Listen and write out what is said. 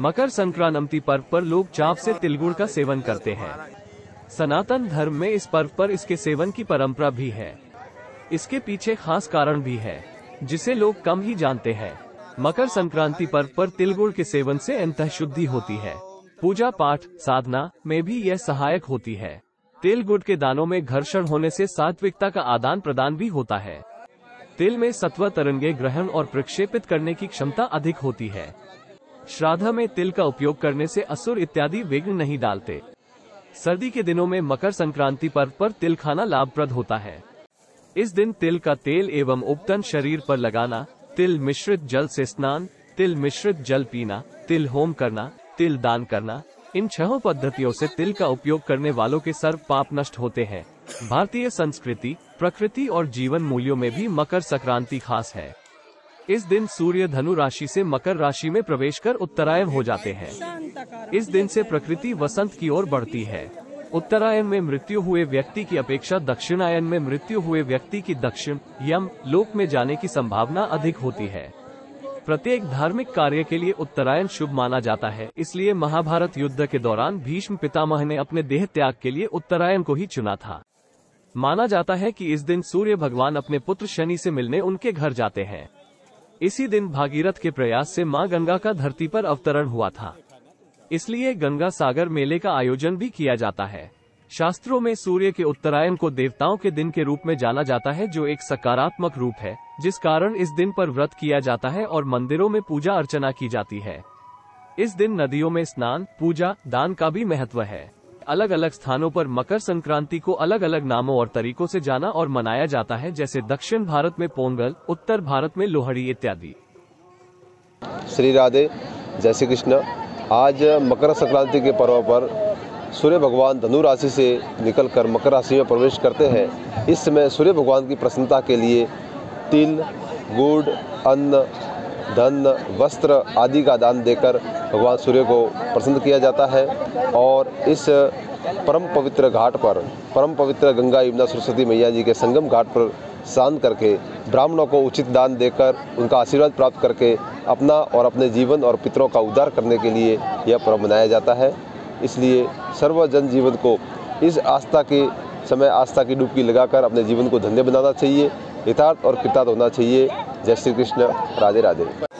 मकर संक्रांति पर्व पर लोग चाप से तिलगुड़ का सेवन करते हैं। सनातन धर्म में इस पर्व पर इसके सेवन की परंपरा भी है। इसके पीछे खास कारण भी है, जिसे लोग कम ही जानते हैं। मकर संक्रांति पर्व पर तिलगुड़ के सेवन से अंत शुद्धि होती है। पूजा पाठ, साधना में भी यह सहायक होती है। तिल गुड़ के दानों में घर्षण होने से सात्विकता का आदान प्रदान भी होता है। तिल में सत्व तरंगे ग्रहण और प्रक्षेपित करने की क्षमता अधिक होती है। श्राद्ध में तिल का उपयोग करने से असुर इत्यादि विघ्न नहीं डालते। सर्दी के दिनों में मकर संक्रांति पर्व पर तिल खाना लाभप्रद होता है। इस दिन तिल का तेल एवं उपतन शरीर पर लगाना, तिल मिश्रित जल से स्नान, तिल मिश्रित जल पीना, तिल होम करना, तिल दान करना, इन छह पद्धतियों से तिल का उपयोग करने वालों के सर्व पाप नष्ट होते हैं। भारतीय संस्कृति, प्रकृति और जीवन मूल्यों में भी मकर संक्रांति खास है। इस दिन सूर्य धनु राशि से मकर राशि में प्रवेश कर उत्तरायण हो जाते हैं। इस दिन से प्रकृति वसंत की ओर बढ़ती है। उत्तरायण में मृत्यु हुए व्यक्ति की अपेक्षा दक्षिणायन में मृत्यु हुए व्यक्ति की दक्षिण, यम, लोक में जाने की संभावना अधिक होती है। प्रत्येक धार्मिक कार्य के लिए उत्तरायण शुभ माना जाता है, इसलिए महाभारत युद्ध के दौरान भीष्म पितामह ने अपने देह त्याग के लिए उत्तरायण को ही चुना था। माना जाता है कि इस दिन सूर्य भगवान अपने पुत्र शनि से मिलने उनके घर जाते हैं। इसी दिन भागीरथ के प्रयास से माँ गंगा का धरती पर अवतरण हुआ था। इसलिए गंगा सागर मेले का आयोजन भी किया जाता है। शास्त्रों में सूर्य के उत्तरायण को देवताओं के दिन के रूप में जाना जाता है, जो एक सकारात्मक रूप है, जिस कारण इस दिन पर व्रत किया जाता है और मंदिरों में पूजा अर्चना की जाती है। इस दिन नदियों में स्नान, पूजा, दान का भी महत्व है। अलग अलग स्थानों पर मकर संक्रांति को अलग अलग नामों और तरीकों से जाना और मनाया जाता है, जैसे दक्षिण भारत में पोंगल, उत्तर भारत में लोहड़ी इत्यादि। श्री राधे, जय श्री कृष्ण। आज मकर संक्रांति के पर्व पर सूर्य भगवान धनु राशि से निकलकर मकर राशि में प्रवेश करते हैं। इस समय सूर्य भगवान की प्रसन्नता के लिए तिल, गुड़, अन्न धन वस्त्र आदि का दान देकर भगवान सूर्य को प्रसन्न किया जाता है और इस परम पवित्र घाट पर, परम पवित्र गंगा यमुना सरस्वती मैया जी के संगम घाट पर स्नान करके ब्राह्मणों को उचित दान देकर उनका आशीर्वाद प्राप्त करके अपना और अपने जीवन और पितरों का उद्धार करने के लिए यह पर्व मनाया जाता है। इसलिए सर्व जन जीवन को इस आस्था के समय आस्था की डुबकी लगाकर अपने जीवन को धन्य बनाना चाहिए, यथार्थ और कृतार्थ होना चाहिए। जय श्री कृष्ण राधे राधे।